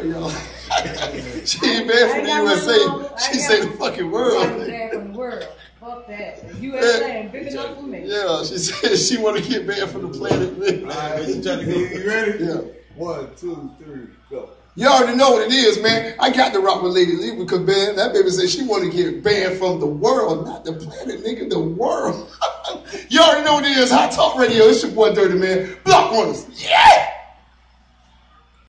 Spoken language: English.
She ain't banned from the USA. She say the fucking world. Banned from the world. Fuck that. The USA ain't big enough for me. Yeah, she said she want to get banned from the planet. All right, you ready? Yeah. One, two, three, go. You already know what it is, man. I got to rock with Lady Lee because, man, that baby said she want to get banned from the world, not the planet, nigga, the world. you already know what it is. Hot Talk Radio. It's your boy Durty Man. Block Runners. Yeah!